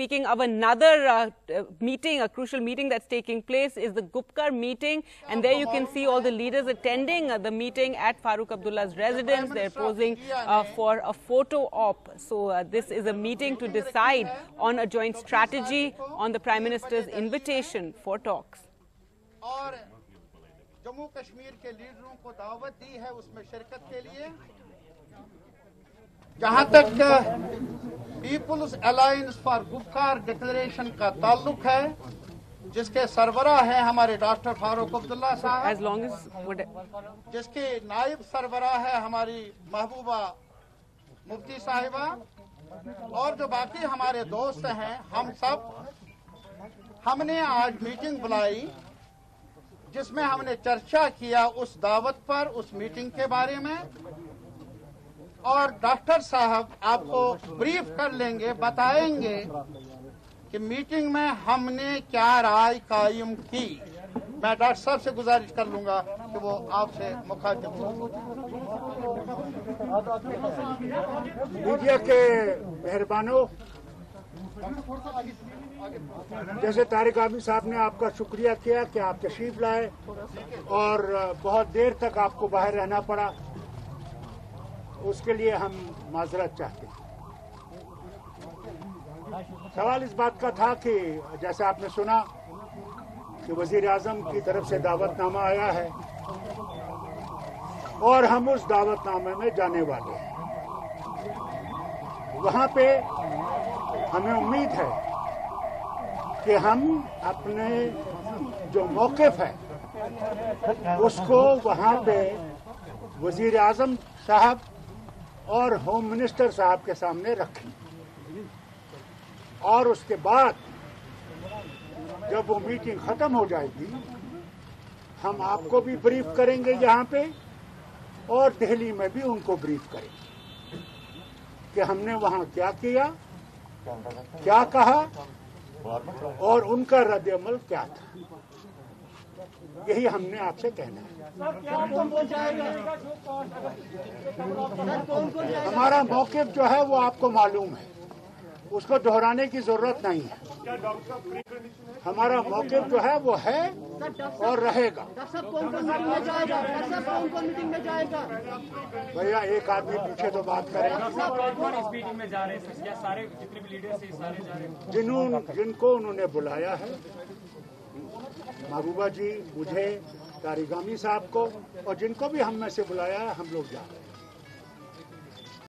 speaking of another uh, meeting, a crucial meeting that's taking place is the Gupkar meeting. And there you can see all the leaders attending uh, the meeting at Farooq Abdullah's residence. They're posing uh, for a photo op. So uh, this is a meeting to decide on a joint strategy on the Prime Minister's invitation for talks. और जम्मू कश्मीर के लीडरों को दावत दी है उसमें शिरकत के लिए जहां तक peoples alliance for Gupkar declaration का ताल्लुक है जिसके सरबरा है हमारे डॉक्टर फारूक अब्दुल्ला साहब। Long as जिसके नायब सरबरा है हमारी महबूबा मुफ्ती साहिबा और जो बाकी हमारे दोस्त हैं हम सब हमने आज मीटिंग बुलाई जिसमें हमने चर्चा किया उस दावत पर उस मीटिंग के बारे में। और डॉक्टर साहब आपको ब्रीफ कर लेंगे, बताएँगे कि मीटिंग में हमने क्या राय कायम की। मैं डॉक्टर साहब से गुजारिश कर लूँगा कि वो आपसे मुखातिब मीडिया के मेहरबानों, जैसे तारिक आबी साहब ने आपका शुक्रिया किया कि आप तशरीफ़ लाए और बहुत देर तक आपको बाहर रहना पड़ा। उसके लिए हम माजरत चाहते हैं। सवाल इस बात का था कि जैसे आपने सुना कि वज़ीर आज़म की तरफ़ से दावतनामा आया है और हम उस दावतनामे में जाने वाले हैं। वहाँ पे हमें उम्मीद है कि हम अपने जो मौकफ है, उसको वहाँ पे वज़ीर आज़म साहब और होम मिनिस्टर साहब के सामने रखें। और उसके बाद जब वो मीटिंग खत्म हो जाएगी, हम आपको भी ब्रीफ करेंगे यहाँ पे और दिल्ली में भी उनको ब्रीफ करेंगे कि हमने वहाँ क्या किया, क्या कहा और उनका रद्द अमल क्या था। यही हमने आपसे कहना है। हमारा मौके जो है वो आपको मालूम है। उसको दोहराने की ज़रूरत नहीं है। हमारा मौके जो है वो है और रहेगा। भैया, एक आदमी पीछे तो बात करें। कौन इस मीटिंग में जा रहे हैं सर क्या सारे जितने भी लीडर्स हैं सारे जा रहे हैं जिन्हों, जिनको उन्होंने बुलाया है महबूबा जी, मुझे तारिगामी साहब को और जिनको भी हम में से बुलाया है हम लोग जा रहे हैं।